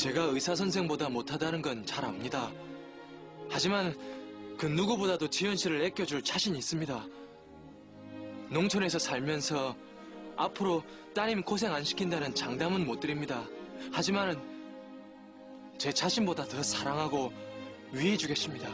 제가 의사 선생보다 못하다는 건 잘 압니다. 하지만 그 누구보다도 지현 씨를 아껴줄 자신 있습니다. 농촌에서 살면서 앞으로 따님 고생 안 시킨다는 장담은 못 드립니다. 하지만 제 자신보다 더 사랑하고 위해 주겠습니다.